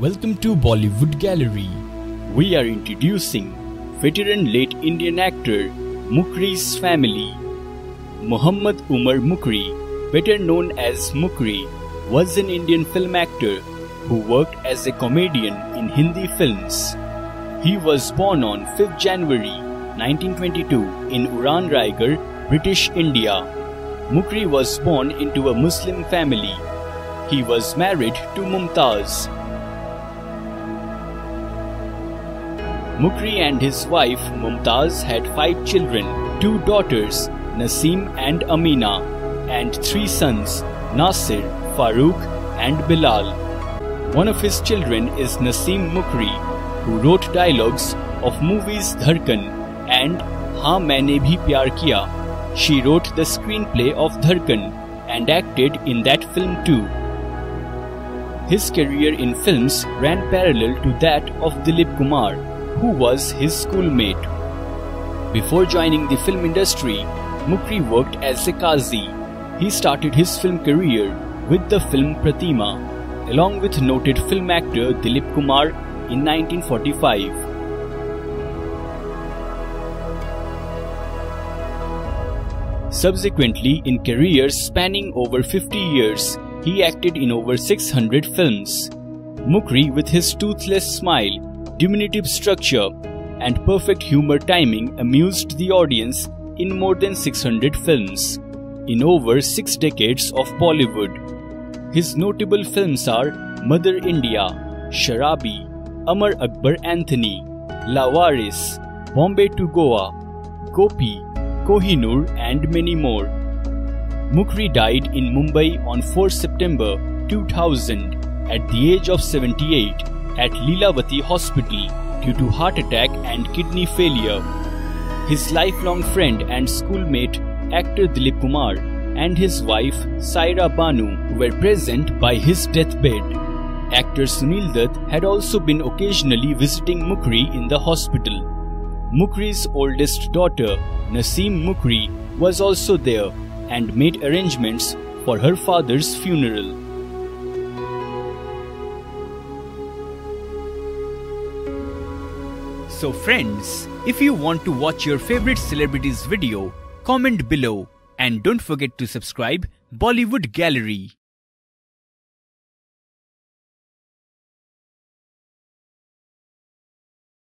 Welcome to Bollywood Gallery. We are introducing veteran late Indian actor Mukri's family. Muhammad Umar Mukri, better known as Mukri, was an Indian film actor who worked as a comedian in Hindi films. He was born on 5th January 1922 in Uran Raigad, British India. Mukri was born into a Muslim family. He was married to Mumtaz. Mukri and his wife Mumtaz had five children, two daughters, Naseem and Amina, and three sons, Nasir, Farooque, and Bilal. One of his children is Naseem Mukri, who wrote dialogues of movies Dhadkan and Haan Maine Bhi Pyaar Kiya. She wrote the screenplay of Dhadkan and acted in that film too. His career in films ran parallel to that of Dilip Kumar, who was his schoolmate. Before joining the film industry, Mukri worked as a Qazi. He started his film career with the film Pratima, along with noted film actor Dilip Kumar in 1945. Subsequently, in careers spanning over 50 years, he acted in over 600 films. Mukri, with his toothless smile, diminutive structure, and perfect humor timing, amused the audience in more than 600 films in over six decades of Bollywood. His notable films are Mother India, Sharabi, Amar Akbar Anthony, Lawaris, Bombay to Goa, Gopi, Kohinoor, and many more. Mukri died in Mumbai on 4 September 2000 at the age of 78 at Lilavati Hospital due to heart attack and kidney failure. His lifelong friend and schoolmate actor Dilip Kumar and his wife Saira Banu were present by his deathbed. Actor Sunil Dutt had also been occasionally visiting Mukri in the hospital. Mukri's oldest daughter, Naseem Mukri, was also there and made arrangements for her father's funeral. So friends, if you want to watch your favorite celebrities video, comment below and don't forget to subscribe Bollywood Gallery.